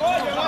Vamos, vamos.